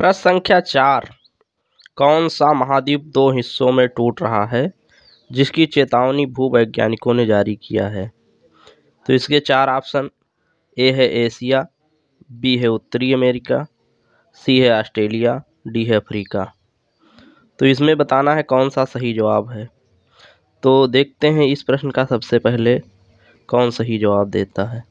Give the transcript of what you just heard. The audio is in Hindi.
प्रश्न संख्या चार। कौन सा महाद्वीप दो हिस्सों में टूट रहा है, जिसकी चेतावनी भूवैज्ञानिकों ने जारी किया है? तो इसके चार ऑप्शन, ए है एशिया, बी है उत्तरी अमेरिका, सी है ऑस्ट्रेलिया, डी है अफ्रीका। तो इसमें बताना है कौन सा सही जवाब है। तो देखते हैं इस प्रश्न का सबसे पहले कौन सही जवाब देता है।